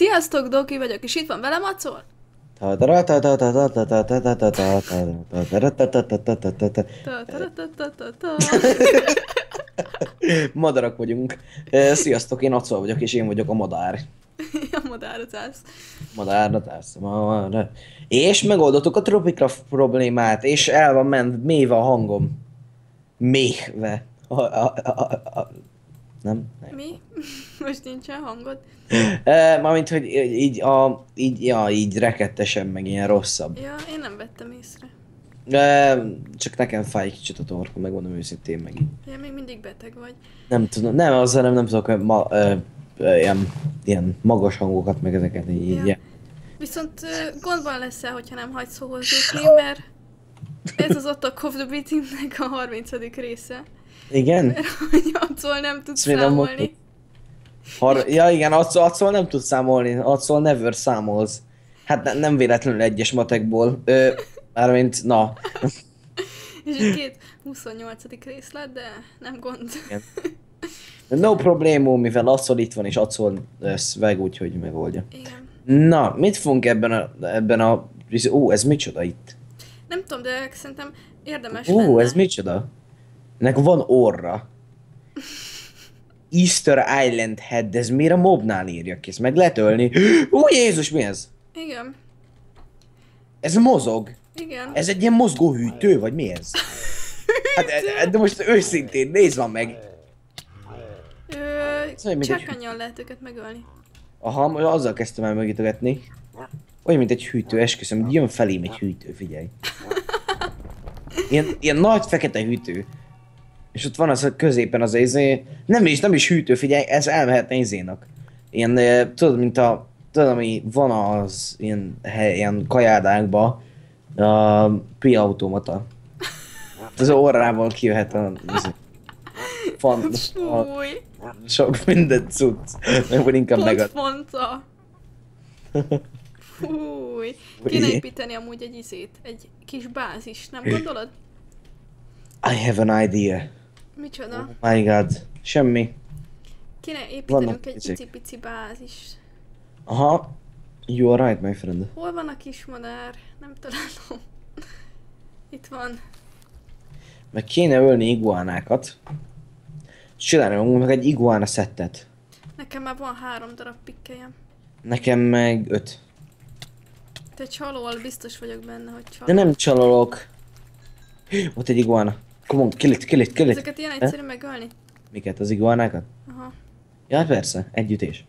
Sziasztok, Doki vagyok, és itt van velem a Acol? Madarak vagyunk. Eh, sziasztok, én Acol vagyok, és én vagyok a madár. A madárot állsz. Madárot állsz. És megoldottuk a tropikra problémát, és el van ment méve a hangom. Méhve. A, a, a, a, a, nem? Mi? Most nincsen hangod? E, mármint, hogy így, a, így, ja, így rekettesen, meg ilyen rosszabb. Ja, én nem vettem észre. E, csak nekem fáj kicsit a torkom, megmondom őszintén meg így. Ja, még mindig beteg vagy. Nem tudom, nem, azzal nem, nem tudok ma, ö, ö, ilyen, ilyen magas hangokat, meg ezeket így. Ja. Ja. Viszont ö, gondban leszel, hogyha nem hagysz szóhoz jutni, mert ez az Attack of the Beatingnek a 30. része. Igen? Mert hogy Acol nem tud Ezt számolni. Har- ja igen, Acol, Acol nem tud számolni, Acol never számolsz. Hát ne, nem véletlenül egyes matekból. Ö, mármint, na. És egy két 28. rész lett, de nem gond. Igen. No problémó, mivel Acol itt van, és Acol szveg, úgyhogy megoldja. Igen. Na, mit fogunk ebben a, ebben a... Ó, ez micsoda itt? Nem tudom, de szerintem érdemes Ó, lenne. ez micsoda? Ennek van orra. Easter Island Head, ez miért a mobnál írja ki? Ezt meg lehet ölni. Ó, Jézus, mi ez? Igen, Ez mozog. igen. Ez egy ilyen mozgó hűtő, vagy mi ez? Hát, de most őszintén, nézd van meg. Ö, egy- csákánnyal lehet őket megölni. Aha, azzal kezdtem el megütögetni. Olyan, mint egy hűtő, esküszöm, jön felém egy hűtő, figyelj. Ilyen, ilyen nagy fekete hűtő. És ott van az a középen az izé, nem is, nem is hűtő, figyelj, ez elmehetne izénak. Ilyen, tudod, mint a, tudod, ami van az ilyen, hely, ilyen kajádákba, a piautomata. Az orrával kijöhet a, izé. Fan, a, sok minden cucc. Vagy inkább pont megad. fonta. Fúj. Kéne építeni amúgy egy izét, egy kis bázis, nem gondolod? I have an idea. Micsoda? Oh my god. Semmi. Kéne építenünk Vannak egy icipici bázis. Aha. You are right, my friend. Hol van a kis madár? Nem találom. Itt van. Meg kéne ölni iguánákat. Csinálni magunknak egy iguána szettet. Nekem már van három darab pikkeljem. Nekem meg öt. Te csalol, biztos vagyok benne, hogy csal. De nem csalolok. Ott egy iguána. Come on, kill it, kill it, kill it. Ezeket ilyen egyszerű megölni? Miket, az iguánákat? Aha. Ja, persze, együttés.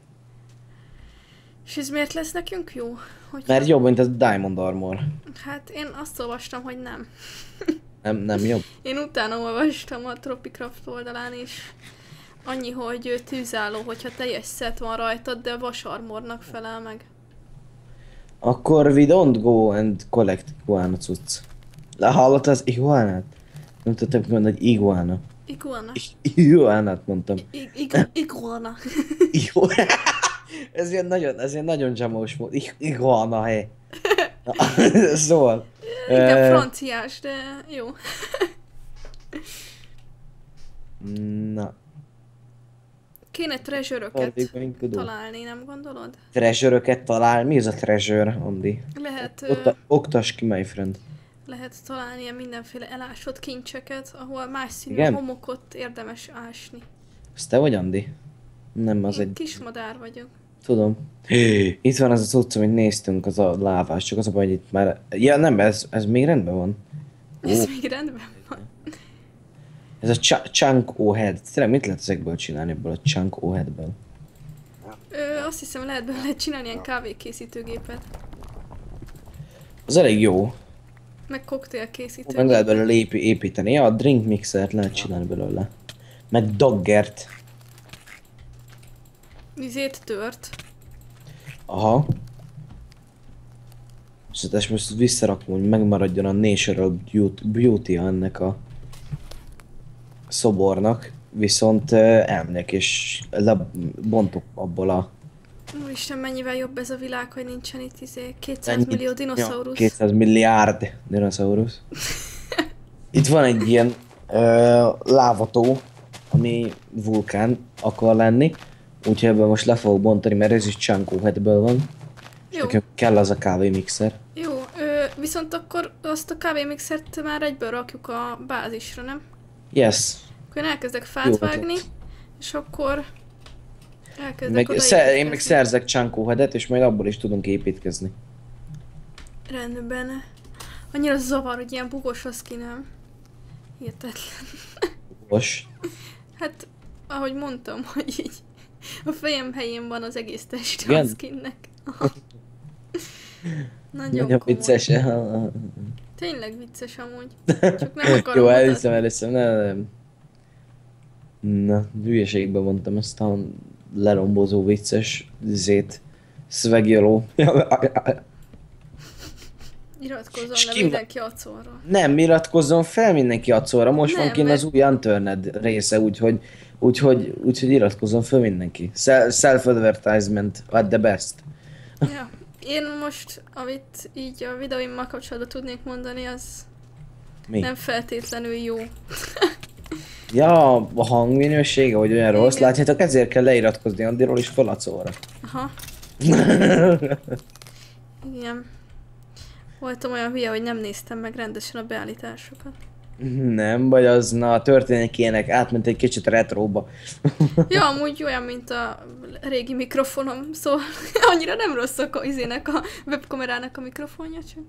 És ez miért lesz nekünk jó? Hogy Mert jobb, mint a Diamond Armor. Hát én azt olvastam, hogy nem. Nem, nem jobb. Én utána olvastam a Tropicraft oldalán is. Annyi, hogy tűzálló, hogyha teljes szett van rajtad, de vasarmornak felel meg. Akkor we don't go and collect iguana cucc. Lehallott az iguánát? Nem tudtam mondani, hogy iguána. Iguana. Iguánát mondtam. Iguana. Jó. ez ilyen nagyon, ez ilyen nagyon csomós mód. Iguana, hé. szóval. Ö, franciás, de jó. Na, Kéne treasure-öket találni, nem gondolod? Treasure-öket talál. Mi az a treasure, Andi? Lehet, Ott, oktass ki, my friend. Lehet találni ilyen mindenféle elásott kincseket, ahol más színű Igen? homokot érdemes ásni. Az te vagy, Andi? Nem, az Én egy... kismadár vagyok. Tudom. Itt van az a cucc, amit néztünk, az a lávás, csak az a baj, hogy itt már... Ja, nem, ez, ez még rendben van. Ez még rendben van. Ez a Ch- Chunk O-head. Tényleg mit lehet ezekből csinálni ebből a Chunk O-headből? Ö, azt hiszem lehet belőle csinálni ilyen kávékészítőgépet. Az elég jó. Meg Meg koktélkészítőgépet. lehet belőle építeni. Ja, a drink mixert lehet csinálni belőle. Meg doggert. Vizét tört. Aha. És most visszarakom, hogy megmaradjon a natural beauty, ennek a szobornak. Viszont elmegyek és lebontok abból a... Úristen, mennyivel jobb ez a világ, hogy nincsen itt izé 200 Ennyit- millió dinoszaurusz. 200 milliárd dinoszaurusz. Itt van egy ilyen uh, lávató, ami vulkán akar lenni. Úgyhogy ebből most le fogok bontani, mert ez is csankó headből van. Jó. nekem kell az a kávémixer. Jó, ö, viszont akkor azt a kávémixert már egyből rakjuk a bázisra, nem? Yes. Akkor én elkezdek Jó fát ötlet. vágni, és akkor elkezdek Meg, szer, én meg szerzek csankó headet, és majd abból is tudunk építkezni. Rendben. Annyira zavar, hogy ilyen bugos az ki, nem? Hihetetlen. Most. Hát, ahogy mondtam, hogy így a fejem helyén van az egész teste a skinnek. Nagyon Nagyon vicces. Tényleg vicces amúgy. Csak nem akarom Jó, elhiszem, elhiszem, ne, nem. Na, hülyeségbe mondtam ezt a lerombozó vicces zét. Szvegjoló. Iratkozzon le ki- mindenki acolra. Nem, iratkozzon fel mindenki acóra. Most Nem, van kint mert- az új Unturned része, úgyhogy, úgyhogy, úgyhogy iratkozzon fel mindenki. Se- Self-advertisement at the best. Ja. Én most, amit így a videóimmal kapcsolatban tudnék mondani, az Mi? nem feltétlenül jó. Ja, a hangminősége, hogy olyan rossz. Látjátok, ezért kell leiratkozni Andiról is fel acóra. Aha, igen. Voltam olyan hülye, hogy nem néztem meg rendesen a beállításokat. Nem baj, az na történik ilyenek, átment egy kicsit retróba. Ja, amúgy olyan, mint a régi mikrofonom, szóval annyira nem rossz a izének a webkamerának a mikrofonja, csak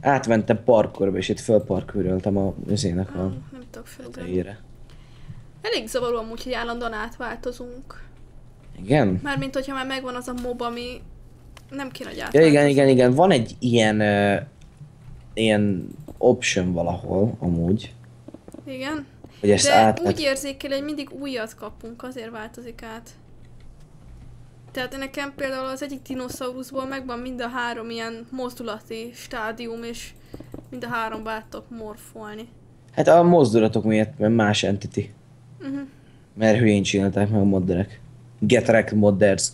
Átmentem parkorba, és itt fölparkőröltem a üzének a nem tudok felugrani. tetejére. Elég zavaró amúgy, hogy állandóan átváltozunk. Igen? Mármint, hogyha már megvan az a mob, ami nem kéne, hogy Ja, igen, igen, igen. Van egy ilyen, uh, ilyen option valahol, amúgy, Igen. hogy ezt De át... úgy érzékel, hogy mindig újat kapunk, azért változik át. Tehát nekem például az egyik dinoszauruszból megvan mind a három ilyen mozdulati stádium, és mind a háromba át tudok morfolni. Hát a mozdulatok miatt, mert más entity. Uh-huh. Mert hülyén csinálták meg a modderek. Get wrecked modders.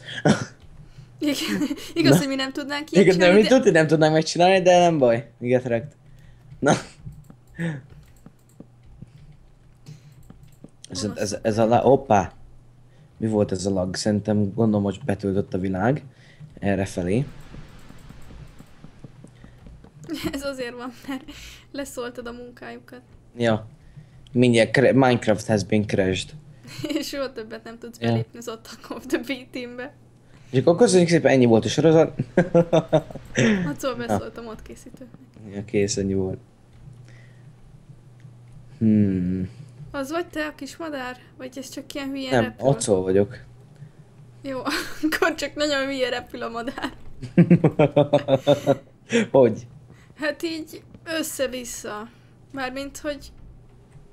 Igen. Igaz, hogy mi nem tudnánk Igen, nem, csinálni, mi de... tudni nem tudnánk megcsinálni, de nem baj. Get wrecked. Na. Ez, ez, ez a la... Hoppá! Mi volt ez a lag? Szerintem gondolom, hogy betöltött a világ. Erre felé. Ez azért van, mert leszóltad a munkájukat. Ja. Mindjárt cra- Minecraft has been crashed. És soha többet nem tudsz belépni az Attack of the B-teambe. És akkor köszönjük szépen, ennyi volt a sorozat. Hát szóval beszóltam ott készítőknek. ja, kész, ennyi volt. Hmm. Az vagy te a kis madár? Vagy ez csak ilyen hülye Nem, repül? acol vagyok. Jó, akkor csak nagyon hülye repül a madár. hogy? Hát így össze-vissza. Mármint, hogy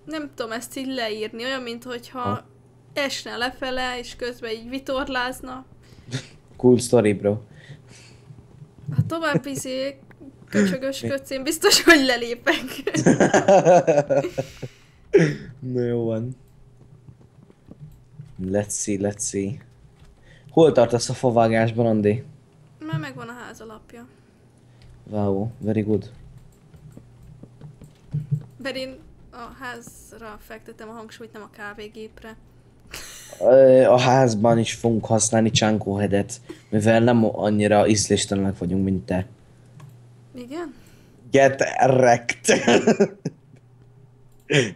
nem tudom ezt így leírni. Olyan, mint hogyha Ha. esne lefele, és közben így vitorlázna. Cool story, bro. Ha tovább izé köcsögösködsz, én biztos, hogy lelépek. Na jó van. Let's see, let's see. Hol tartasz a favágásban, Andi? Már megvan a ház alapja. Wow, very good. Mert én a házra fektetem a hangsúlyt, nem a kávégépre. A házban is fogunk használni csánkóhedet, mivel nem annyira ízléstelenek vagyunk, mint te. Igen? Get wrecked.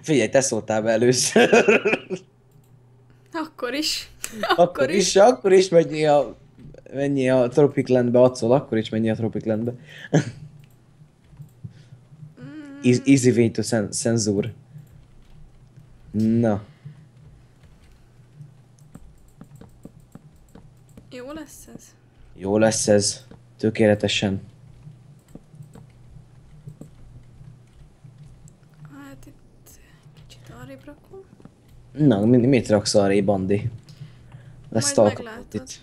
Figyelj, te szóltál be először. Akkor is. akkor is, akkor is mennyi a, mennyi a Tropic Landbe acol, akkor is mennyi a Tropic Eas- Easy way to cen-. Na, jó lesz ez? jó lesz ez. Tökéletesen. Hát itt kicsit arrébb rakom. Na, mi, mit raksz arra, Bandi? Ezt Majd itt.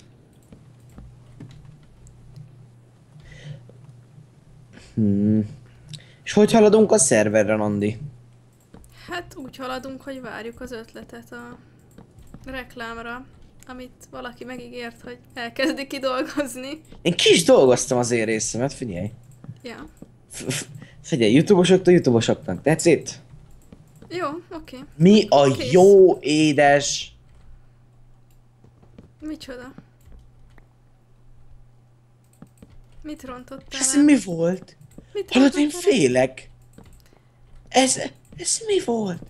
Hmm. És hogy haladunk a szerverre, Andi? Hát úgy haladunk, hogy várjuk az ötletet a reklámra, amit valaki megígért, hogy elkezdi kidolgozni. Én ki is dolgoztam az én részemet, figyelj. Ja. Figyelj, youtubosoktól youtubosoknak, that's it. Jó, oké. Mi a Kész. jó édes... Micsoda? Mit rontottál Ez mi volt? Mit Hallod, én félek. Ez, ez mi volt?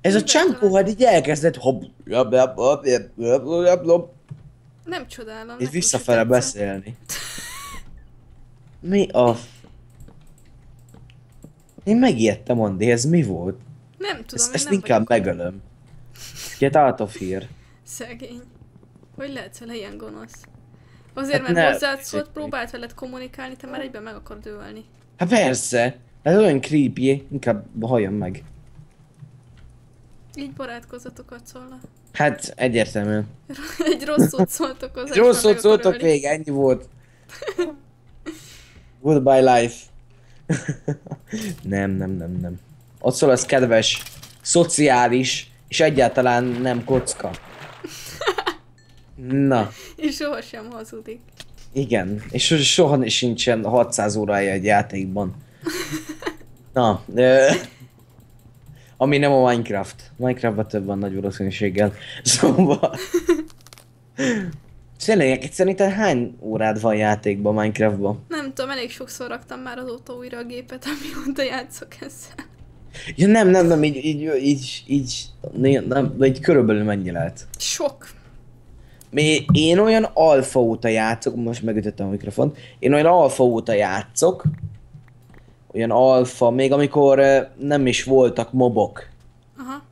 Ez a csánkó, hát így elkezdett hopp, jobb, jobb, jobb, jobb, jobb, jobb, Nem csodálom. és visszafele beszélni. Mi a... Én megijedtem, Andi, ez mi volt? Nem tudom, Ezt, ezt nem inkább vagyok megölöm. Get out of here. Szegény. Hogy lehetsz vele ilyen gonosz? Azért, Hát mert ne, hozzád ez szólt, egy- próbált veled kommunikálni, te már egyben meg akarod ölni. Hát persze. Ez olyan creepy, inkább halljon meg. Így barátkozatok Acolla. Hát egyértelműen. Egy rossz szót szóltok hozzá, és Rossz már szót meg akar szóltok még, ennyi volt. Goodbye life. nem, nem, nem, nem. Ott szól az kedves, szociális, és egyáltalán nem kocka. Na, És sohasem hazudik. igen. És so- soha sincsen 600 órája egy játékban. Na, ö, ami nem a Minecraft. Minecraftban több van nagy valószínűséggel. Szóval... Tényleg, szerinted hány órád van játékban, Minecraftban? Nem tudom, elég sokszor raktam már azóta újra a gépet, amióta játszok ezzel. Ja nem, nem, nem, így, így, így, így, nem, nem, így körülbelül mennyi lehet. Sok. Mi, én olyan alfa óta játszok, most megütöttem a mikrofont, én olyan alfa óta játszok, olyan alfa, még amikor nem is voltak mobok. Aha.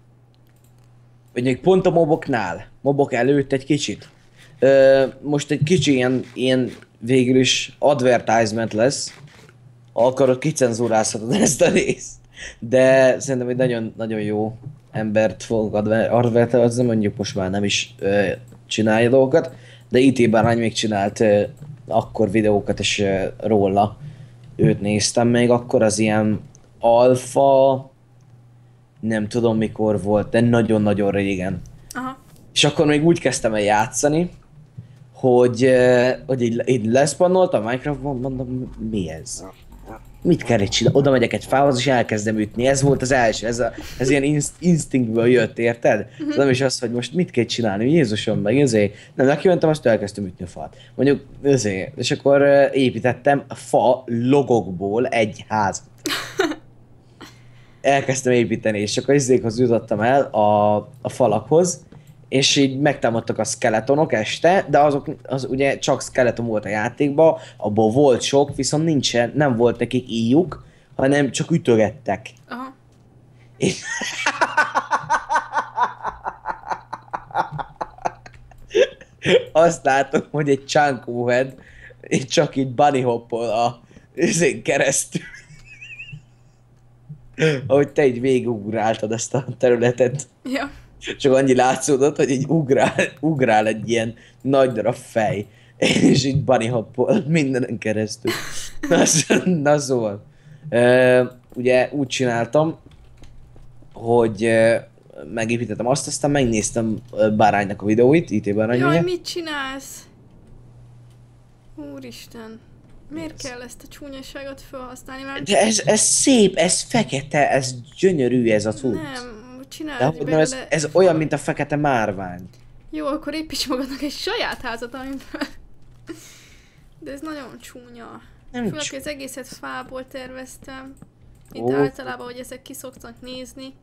Vagy még pont a moboknál, mobok előtt egy kicsit. Most egy kicsi ilyen, ilyen végül is advertisement lesz. Akarod, kicenzúrázhatod ezt a részt. De szerintem egy nagyon, nagyon jó embert fogok adver- advertizni, mondjuk most már nem is csinálja dolgokat, de IT Bárány még csinált akkor videókat és ö, róla. Őt néztem még akkor, az ilyen alfa, nem tudom mikor volt, de nagyon-nagyon régen. Aha. És akkor még úgy kezdtem el játszani, hogy, hogy így, így leszpannoltam a Minecraftban, mondom, mi ez? Mit kell itt csinálni? Oda megyek egy fához, és elkezdem ütni. Ez volt az első, ez, a, ez ilyen inst- instinctből jött, érted? Uh-huh. Nem is az, hogy most mit kell csinálni, Jézusom, meg ezért. Nem, neki mentem, azt elkezdtem ütni a fát. Mondjuk, ezért. És akkor építettem a fa logokból egy házat elkezdtem építeni, és akkor izékhoz jutottam el a, a falakhoz, és így megtámadtak a skeletonok este, de azok az ugye csak skeleton volt a játékban, abból volt sok, viszont nincsen, nem volt nekik íjuk, hanem csak ütögettek. Aha. És... Azt látom, hogy egy és csak így bunny hoppol a üzén keresztül. Ahogy te így végigugráltad ezt a területet. Ja. Csak annyi látszódott, hogy így ugrál, ugrál egy ilyen nagy darab fej. És így bunny hoppol mindenen keresztül. Na, na szóval. Ugye úgy csináltam, hogy megépítettem azt, aztán megnéztem Báránynak a videóit, IT Bárány Jaj, mit csinálsz? Úristen. Miért kell ezt a csúnyaságot felhasználni? Mert De ez, ez szép, ez fekete, ez gyönyörű ez a cucc. nem, De hogy nem, ez, ez olyan, mint a fekete márvány. Jó, akkor építs magadnak egy saját házat, amiből... De ez nagyon csúnya. Nem Főleg, csú- hogy az egészet fából terveztem. Itt Ó. általában, hogy ezek ki szoktak nézni.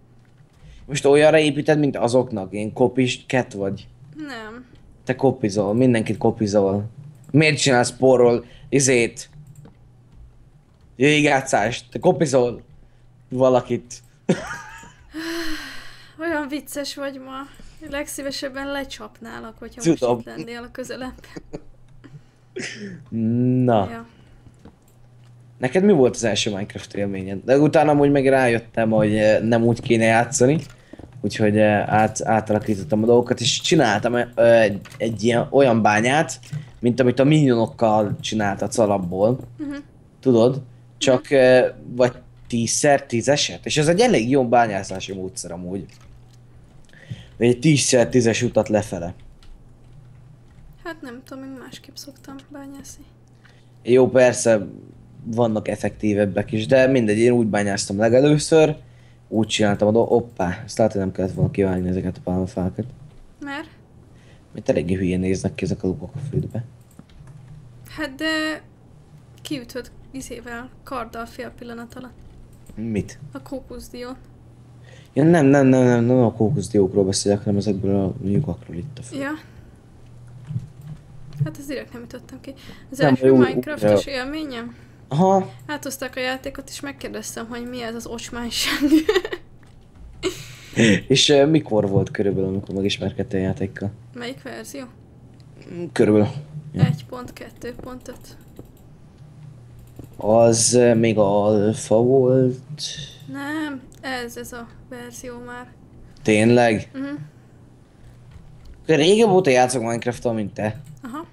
Most olyanra építed, mint azoknak, én kopis ket vagy. Nem. Te kopizol, mindenkit kopizol. Miért csinálsz porról izét? Jégátszást, te kopizol valakit. Olyan vicces vagy ma. Legszívesebben lecsapnálak, hogyha Tudom. most itt lennél a közelemben. Na, Ja. neked mi volt az első Minecraft élményed? De utána amúgy meg rájöttem, hogy eh, nem úgy kéne játszani. Úgyhogy eh, át, átalakítottam a dolgokat, és csináltam eh, egy, egy ilyen olyan bányát, mint amit a minionokkal csináltatsz alapból. Mhm. Tudod? Csak eh, vagy tízszer tízeset. És ez egy elég jó bányászási módszer amúgy. Egy tízszer tízes utat lefele. Hát nem tudom, én másképp szoktam bányászni. Jó, persze, vannak effektívebbek is, de mindegy, én úgy bányáztam legelőször, úgy csináltam a dolgot, oppá, ezt hogy nem kellett volna kivágni ezeket a pálmafákat. Mert? Mert eléggé hülyén néznek ki ezek a lukok a földbe. Hát de kiütött izével, karddal fél pillanat alatt. Mit? A kókuszdiót. Ja, nem, nem, nem, nem, nem a kókuszdiókról beszélek, hanem ezekből a lyukakról itt a föld. Ja. Hát ez direkt nem ütöttem ki. Az Nem, első Minecraftos élményem? Aha, Áthozták a játékot, és megkérdeztem, hogy mi ez az ocsmányság. és uh, mikor volt körülbelül, amikor megismerkedtél a játékkal? Melyik verzió? Mm, Körülbelül. Ja. 1.2.5. Az uh, még alfa volt. Ez, ez a verzió már. Tényleg? Uh-huh. Régebb óta játszok minecraft mint te. Aha.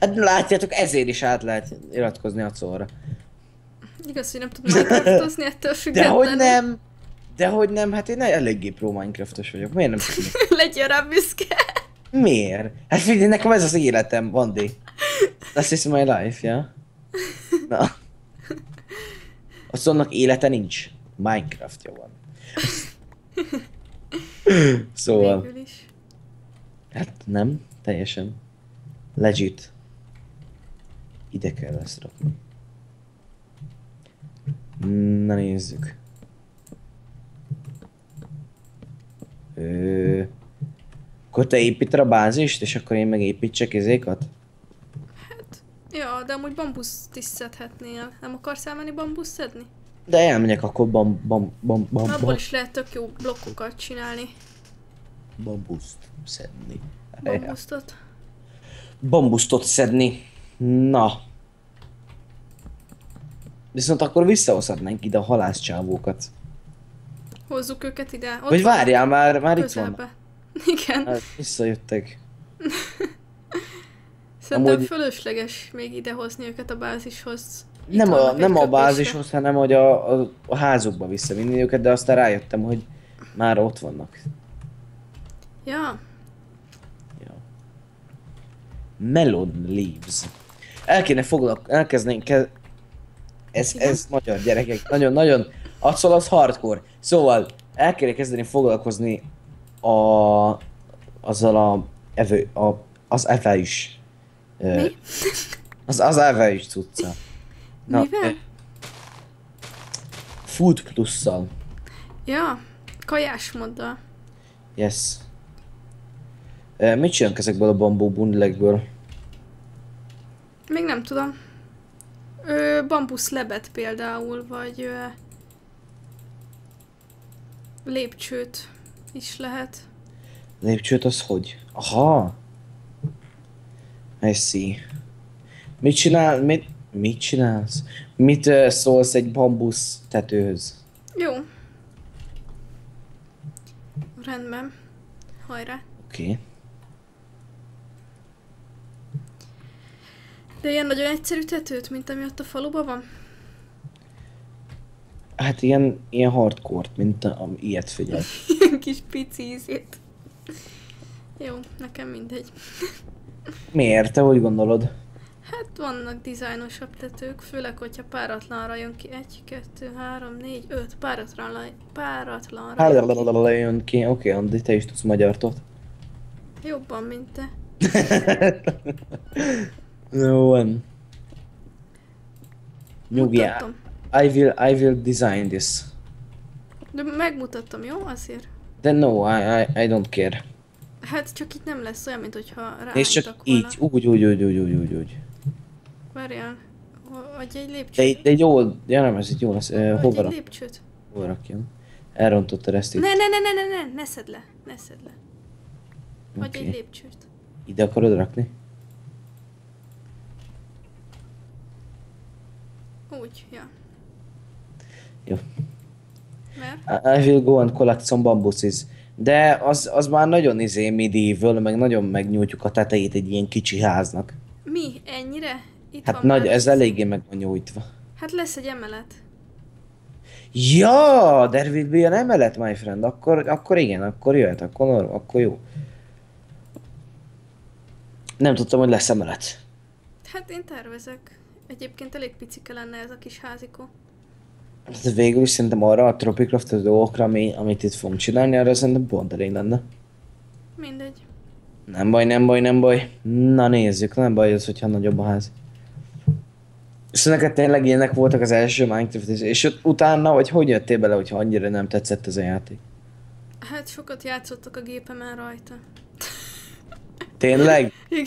Hát látjátok, ezért is át lehet iratkozni a szóra. Igaz, hogy nem tudom Minecraftozni ettől De függetlenül. hogy nem? De hogy nem? Hát én eléggé pro Minecraftos vagyok. Miért nem tudnék? Legyél rá büszke. Miért? Hát figyelj, nekem ez az életem, Vandi. This is my life, ja? Na. Azt annak élete nincs. Minecraft jó van. Szóval, Végül is. hát nem, teljesen. Legit. Ide kell ezt rakni. Na nézzük. Ö... Akkor te építed a bázist, és akkor én megépítsek ezékat? Hát, ja, de amúgy bambuszt is szedhetnél. Nem akarsz elmenni bambuszt szedni? De elmegyek akkor bam, bam, bam, bam, Abból bam, is lehet tök jó blokkokat csinálni. bambuszt szedni. Bambusztot. Bambusztot szedni. Na. Viszont akkor visszahozhatnánk ide a halászcsávókat. Hozzuk őket ide. Ott Vagy várjál, már, már itt van. Igen. Hát, visszajöttek. Szerintem amúgy- fölösleges még idehozni őket a bázishoz. Nem a, nem a bázishoz, hanem hogy a, a, a házukba visszavinni őket, de aztán rájöttem, hogy már ott vannak. Ja, Ja. Melon leaves. El kéne foglalk, elkezdenénk ke... Ez, Igen? ez magyar gyerekek, nagyon-nagyon, atszol az hardcore. Szóval, el kéne kezdeni foglalkozni a... azzal a... Evő, a az evelys. Ö, Mi? Az, az evelys cucca. Mivel? ö, Food plusszal. ja, kajás moddal. Yes. Ö, Mit csinálunk ezekből a bambú bundlekből? Még nem tudom. Ö, bambusz lebet például, vagy ö, lépcsőt is lehet. Lépcsőt az hogy? Aha. I see. Mit csinál, mit, mit csinálsz? Mit uh, szólsz egy bambusz tetőhöz? Jó. Rendben. Hajrá. Oké. Okay. De ilyen nagyon egyszerű tetőt, mint ami ott a faluban van? Hát ilyen, ilyen hardcore mint a, am- ilyet figyelj. Ilyen kis pici ízét. Jó, nekem mindegy. Miért? Te hogy gondolod? Vannak dizájnosabb tetők, főleg, hogyha páratlanra jön ki. Egy, kettő, három, négy, öt, páratlanra, páratlanra jön ki. Hálálálálálá jön ki. Oké, okay, Andi, te is tudsz magyartot. Jobban, mint te. Jó van. Mutattam. I will, I will design this. De megmutattam, jó? Azért. De no, I, I, I don't care. Hát csak itt nem lesz olyan, mint hogyha És csak volna. így, úgy, úgy, úgy, úgy, úgy, úgy, úgy. Várjál. Adj egy De, lépcsőt. de jó, ja nem, ez itt jó lesz. Uh, hova, egy lépcsőt. hova rakjam? Elrontottad ezt itt. Ne, ne, ne, ne, ne, ne, ne szedd le. Ne szedd le. Adj Oké. egy lépcsőt. Ide akarod rakni? Úgy, ja. Jó. Mert? I I will go and collect some bambuses. De az, az már nagyon izé medieval, meg nagyon megnyújtjuk a tetejét egy ilyen kicsi háznak. Mi? Ennyire? Itt Hát nagy, már ez eléggé meg van nyújtva. Hát lesz egy emelet. Ja, there will be an emelet, my friend. Akkor, akkor igen, akkor jöhet, akkor, akkor jó. Nem tudtam, hogy lesz emelet. Hát én tervezek. Egyébként elég picike lenne ez a kis házikó. Hát végül is szerintem arra a Tropicraft dolgokra, ami, amit itt fogunk csinálni, arra szerintem pont elég lenne. Mindegy. Nem baj, nem baj, nem baj. Na nézzük, nem baj az, hogyha nagyobb a ház. És neked tényleg ilyenek voltak az első Minecraft, és ott utána, vagy hogy jöttél bele, hogyha annyira nem tetszett ez a játék? Hát sokat játszottak a gépemen rajta. Tényleg? Igen.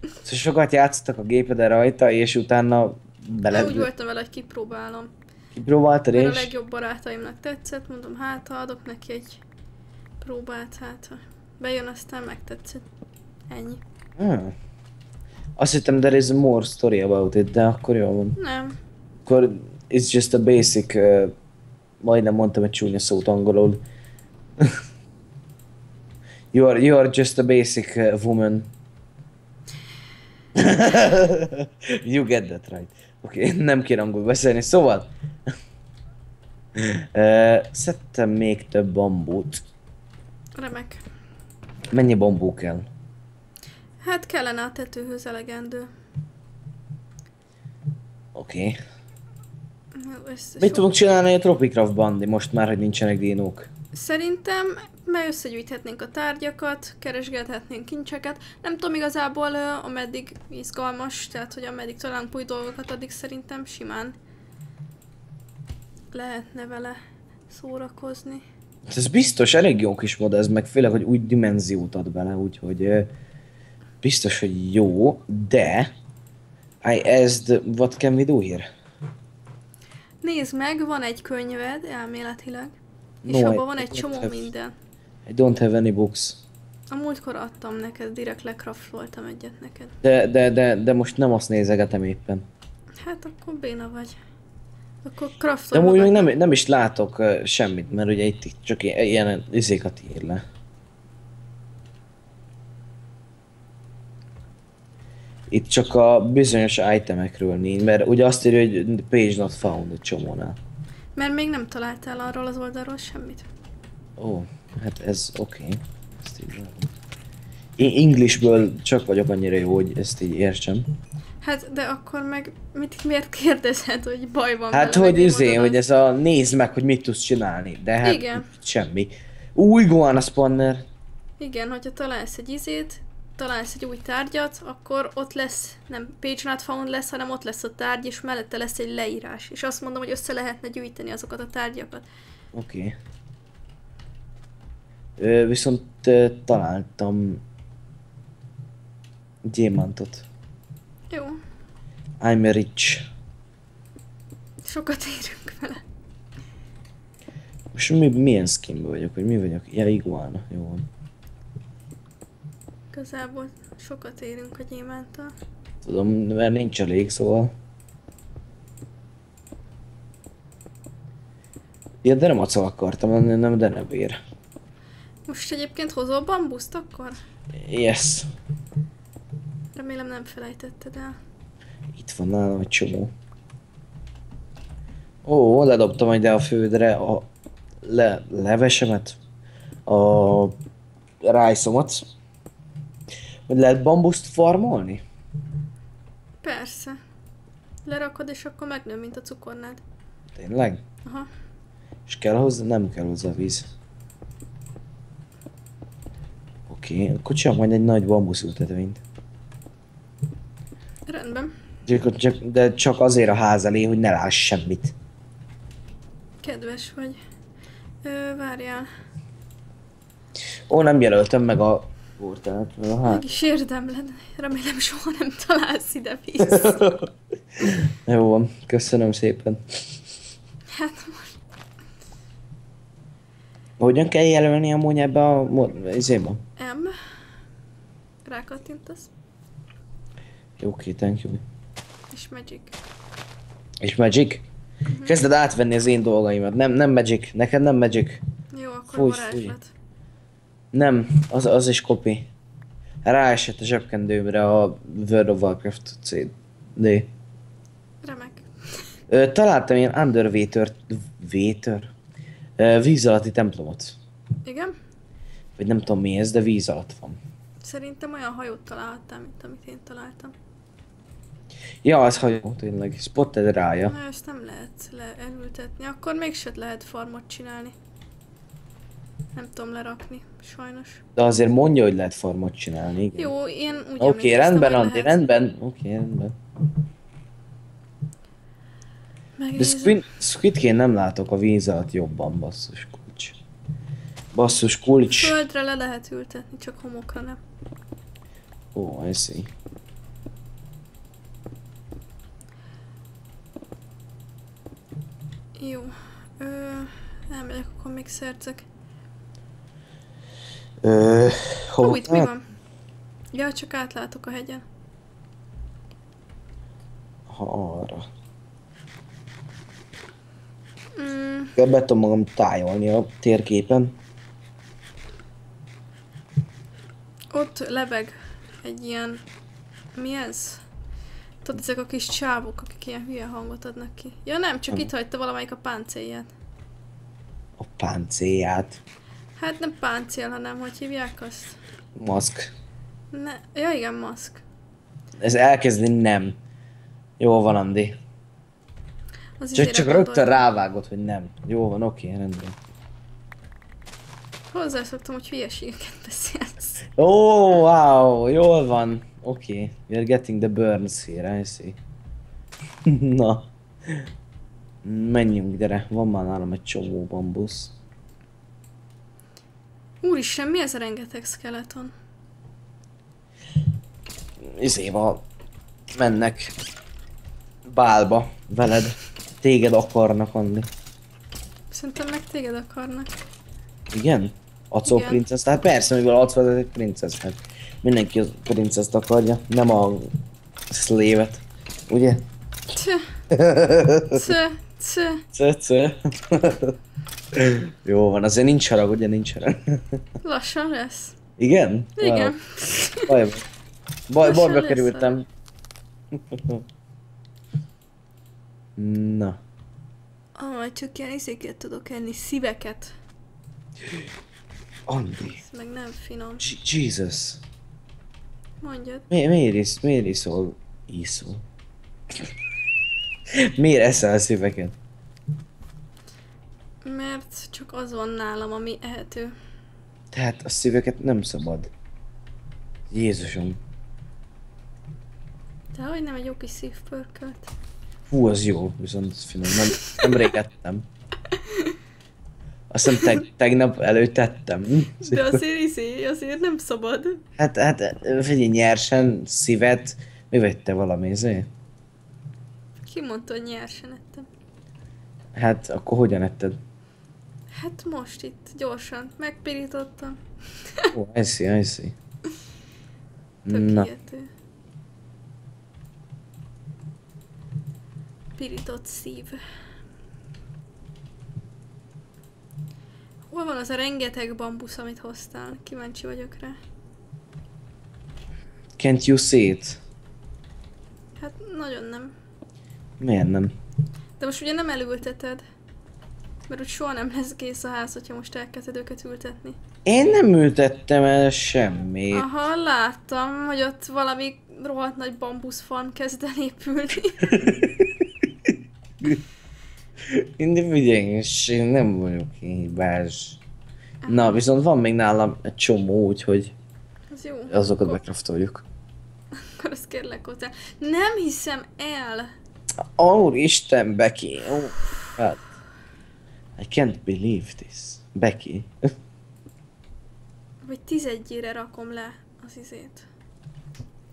Szóval sokat játszottak a gépeden rajta, és utána Bele... bele... Úgy voltam vele, hogy kipróbálom. Kipróbáltad Mert a és? legjobb barátaimnak tetszett, mondom, hát ha adok neki egy próbát, hát ha bejön, aztán megtetszett. Ennyi. Hmm. Azt hittem there is more story about it, de akkor jó van. Nem. Akkor it's just a basic, uh, majdnem mondtam egy csúnya szót angolul. you, are, you are just a basic uh, woman. you get that right. Oké, okay, nem kér angolul beszélni, szóval. uh, szedtem még több bambút. Remek. Mennyi bambú kell? Hát kellene a tetőhöz elegendő. Oké. Okay. Mit tudunk csinálni a Tropicraft Bandi most már, hogy nincsenek dinók? Szerintem mert összegyűjthetnénk a tárgyakat, keresgethetnénk kincseket. Nem tudom igazából, ameddig izgalmas, tehát hogy ameddig találunk új dolgokat, addig szerintem simán lehetne vele szórakozni. Ez biztos elég jó kis mod ez, meg főleg, hogy új dimenziót ad bele, úgyhogy biztos, hogy jó, de I asked what can we do here? Nézd meg, van egy könyved elméletileg, és No, I abban van egy csomó have- minden. I don't have any books. A múltkor adtam neked, direkt lekraftoltam egyet neked. De, de, de, de most nem azt nézegetem éppen. Hát akkor béna vagy. Akkor De amúgy még magadnak. nem, nem is látok ö, semmit, mert ugye itt csak ilyen, ilyen izékat ír le. Itt csak a bizonyos itemekről nincs, mert ugye azt írja, hogy page not found egy csomónál. Mert még nem találtál arról az oldalról semmit. Ó, hát ez oké. Okay. Ezt így. Én Englishből csak vagyok annyira jó, hogy ezt így értsem. Hát, de akkor meg mit, miért kérdezed, hogy baj van Hát, vele, hogy izé, hogy ez a nézd meg, hogy mit tudsz csinálni. De hát Igen. semmi. Új Goana Spanner. Igen, hogyha találsz egy izét, találsz egy új tárgyat, akkor ott lesz, nem page not found lesz, hanem ott lesz a tárgy, és mellette lesz egy leírás. És azt mondom, hogy össze lehetne gyűjteni azokat a tárgyakat. Oké. Okay. Ö, viszont ö, találtam gyémántot. Jó, I'm rich. sokat érünk vele. Most mi, milyen skinből vagyok, vagy mi vagyok? Ja, iguana. Jó van. Igazából sokat érünk a gyémántal. Tudom, mert nincs elég, szóval. Ja, de nem acal akartam lenni, nem denevér. Most egyébként hozol bambuszt akkor? Yes. Remélem nem felejtetted el. Itt van nálam egy csomó. Ó, ledobtam ide a földre a le, levesemet, a rájszomat. Hogy lehet bambuszt farmolni? Persze. Lerakod, és akkor megnő, mint a cukornád. Tényleg? Aha. És kell hozzá? Nem kell hozzá víz. Oké, okay, akkor csak majd egy nagy bambuszültetvényt. Rendben. Csak, csak, de csak azért a ház elé, hogy ne láss semmit. Kedves vagy. Ö, várjál. Ó, nem jelöltem meg a portát. mert A Meg hát. is érdemled. Remélem soha nem találsz ide víz. Jó van, köszönöm szépen. Hát most Hogyan kell jelölni amúgy ebbe a izébe? M. Rákattintasz. Jó, oké, thank you. És Magic. És Magic? Kezded átvenni az én dolgaimat. Nem, nem Magic. Neked nem Magic. Jó, akkor Fúj, fúj. Nem, az, az is kopi. Ráesett a zsebkendőmre a World of Warcraft CD. Remek. Ö, találtam ilyen Underwater... Water? Ö, víz alatti templomot. Igen? Vagy nem tudom mi ez, de víz alatt van. Szerintem olyan hajót találhattál, mint amit én találtam. Ja, az hajó tényleg. Spotted rája. Na, ezt nem lehet le elültetni. Akkor mégse lehet farmot csinálni. Nem tudom lerakni, sajnos. De azért mondja, hogy lehet farmot csinálni. igen. Jó, én úgy Oké, okay, rendben, Andi, rendben. Oké, okay, rendben. De Megnézem. Squid, Squidként nem látok a víz alatt jobban, basszus kulcs. Basszus kulcs. Földre le lehet ültetni, csak homokra nem. Ó, oh, I see. Jó. Ö, elmegyek, akkor még szerzek. Ö, Ó, hova? itt mi van? Ja, csak átlátok a hegyen. Ha arra. Mm, Kell be tudom magam tájolni a térképen. ott lebeg egy ilyen... Mi ez? Tudod, ezek a kis csávok, akik ilyen hülye hangot adnak ki. Ja nem, csak Hm. itt hagyta valamelyik a páncélját. A páncélját. Hát nem páncél, hanem hogy hívják azt? Maszk. Ne, ja igen, maszk. Ez elkezdi nem. Jó van, Andi. Az Csak, csak rögtön rávágod, hogy nem. Jó van, oké, rendben. Hozzászoktam, hogy hülyeségeket beszélsz. Ó, oh, wow, jól van. Oké, okay. we are getting the burns here, I see. Na. Menjünk, gyere. Van már nálam egy csomó bambusz. Úristen, mi ez a rengeteg skeleton? Izéval mennek bálba veled. Téged akarnak, Andi. Szerintem meg téged akarnak. Igen? Acó princesz? Hát persze, mivel Acó az egy princesz, hát mindenki a princeszt akarja, nem a szlévet. Ugye? Tse, tse, tse. Cö, cö. Jó van, azért nincs harag, ugye nincs harag. Lassan lesz. Igen? Igen. Baj, baj, bajba kerültem. Na. Ah, majd csak ilyen izéket tudok enni, szíveket. Andi. Ez meg nem finom. J- Jesus. Mondjad. Mi, miért, isz, miért iszol? Iszol? miért eszel szíveket? Csak az van nálam, ami ehető. Tehát a szíveket nem szabad. Jézusom. De hogy nem egy jó kis szívpörkölt. Hú, az jó, viszont finom. Nem, nem rég ettem. Azt hiszem teg, tegnap előtt ettem. De azért izé, azért nem szabad. Hát, hát figyelj, nyersen, szívet, mi vette valami, ezért? Ki mondta, hogy nyersen ettem? Hát, akkor hogyan etted? Hát most itt, gyorsan, megpirítottam. Ó, I see, I see. Tök Na. Pirított szív. Hol van az a rengeteg bambusz, amit hoztál? Kíváncsi vagyok rá. can't you see it? Hát nagyon nem. Miért nem? De most ugye nem elülteted. Mert úgy soha nem lesz kész a ház, hogyha most elkezded őket ültetni. Én nem ültettem el semmit. Aha, láttam, hogy ott valami rohadt nagy bambuszfarm kezd el épülni. Én de figyelj, én nem vagyok hibás. Na, viszont van még nálam egy csomó, úgyhogy Az jó. azokat Akkor, bekraftoljuk. akkor azt kérlek hozzá. Nem hiszem el. Ó, Isten, Becky. Ó, hát. I can't believe this. Becky. Vagy tizedjére rakom le az izét.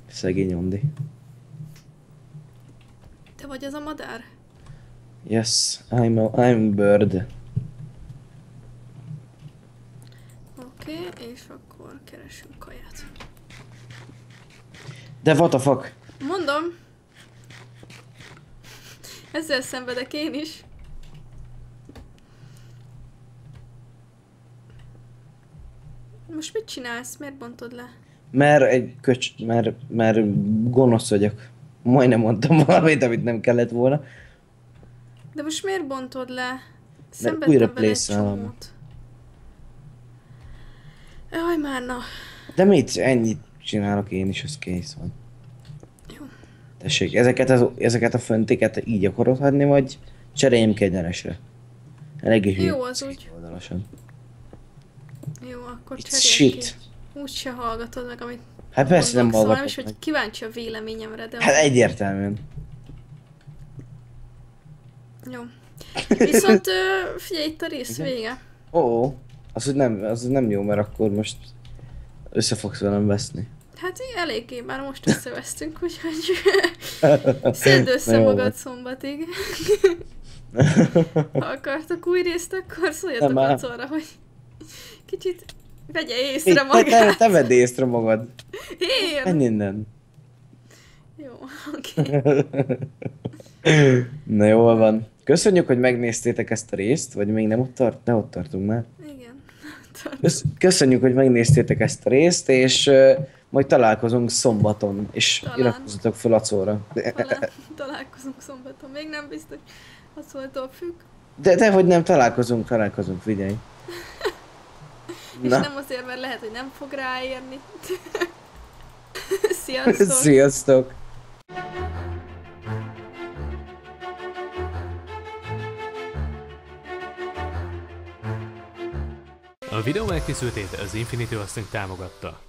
Szegény Ondi. Te vagy az a madár? Yes, I'm a, I'm bird. Oké, okay, és akkor keresünk kaját. De what the fuck? Mondom. Ezzel szenvedek én is. Most mit csinálsz? Miért bontod le? Mert egy köcs, mert, mert gonosz vagyok. Majdnem mondtam valamit, amit nem kellett volna. De most miért bontod le? újra Szenvedtem vele egy csomót. Jaj, már na. De mit? Ennyit csinálok én is, az kész van. Jó. Tessék, ezeket, az, ezeket a föntéket így akarod hagyni, vagy cseréljem ki egyenesre? Hülye. Jó, az úgy. Oldalasan. Jó, akkor It's cserél ki. Úgy se hallgatod meg, amit Hát persze nem mondok, szóval hogy kíváncsi a véleményemre, de... Hát egyértelműen. Jó. Viszont figyelj, itt a rész vége. Ó, oh, az, hogy nem, az nem jó, mert akkor most össze fogsz velem veszni. Hát így eléggé, már most összevesztünk, úgyhogy szedd össze magad szombatig. Ha akartok új részt, akkor szóljatok. Lacorra, hogy kicsit vegye Te, észre te, te, magát. te vedd észre magad. Én! Menj innen. Jó, oké. Na jól van. Köszönjük, hogy megnéztétek ezt a részt, vagy még nem ott tart? De ott tartunk már. Igen. Kösz- Köszönjük, hogy megnéztétek ezt a részt, és uh, majd találkozunk szombaton, és Talán. iratkozzatok fel a szóra. Talán találkozunk szombaton. Még nem biztos. Attól függ. De, de hogy nem találkozunk, találkozunk, figyelj. És Na, nem azért, mert lehet, hogy nem fog ráérni. Sziasztok! sziasztok! A videó elkészültét az Infinity Hosting támogatta.